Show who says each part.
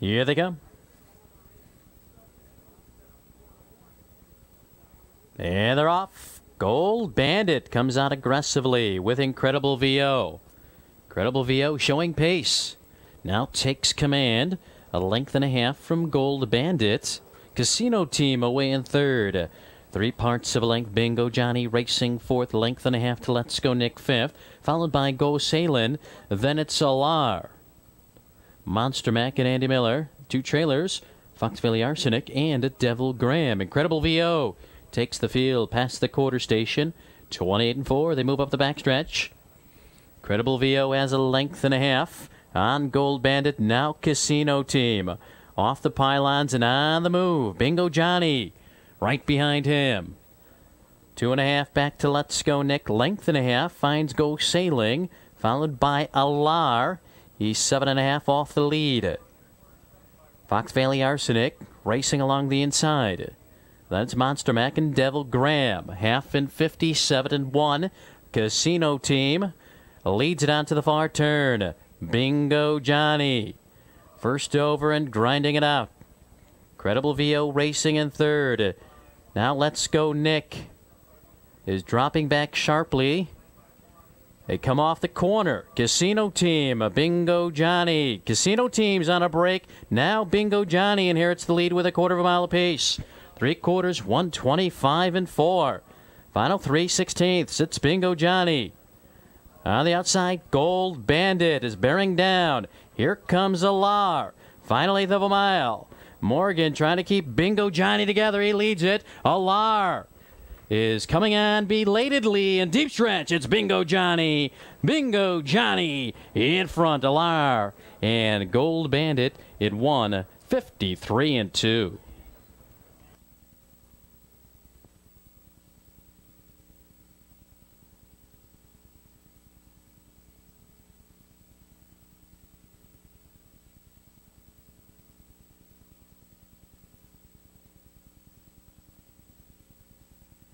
Speaker 1: Here they come. And they're off. Gold Bandit comes out aggressively with Incredible VO. Incredible VO showing pace. Now takes command. A length and a half from Gold Bandit. Casino Team away in third. Three parts of a length. Bingo Johnnie racing fourth. Length and a half to Let's Go Nick fifth. Followed by Go Sailing. Then it's Alar. Monster Mac and Andy Miller. Two trailers. Fox Valley Arsenic and a Devil Graham. Incredible VO takes the field past the quarter station. 28 and 4. They move up the backstretch. Incredible VO has a length and a half. On Gold Bandit, now Casino Team. Off the pylons and on the move. Bingo Johnnie right behind him. Two and a half back to Let's Go Nick. Length and a half finds Go Sailing, followed by Alar. He's seven and a half off the lead. Fox Valley Arsenic racing along the inside. That's Monster Mac and Devil Graham. Half in 57 and 1. Casino Team leads it on to the far turn. Bingo Johnnie. First over and grinding it out. Credible VO racing in third. Now let's go Nick. Is dropping back sharply. They come off the corner. Casino team, a Bingo Johnnie. Casino team's on a break. Now Bingo Johnnie inherits the lead with a quarter of a mile apiece. Three quarters, 125 and four. Final three sixteenths. It's Bingo Johnnie. On the outside, Gold Bandit is bearing down. Here comes Alar. Final eighth of a mile. Morgan trying to keep Bingo Johnnie together. He leads it. Alar is coming on belatedly in deep stretch. It's Bingo Johnnie. Bingo Johnnie in front. Alar and Gold Bandit. It won 53 and 2.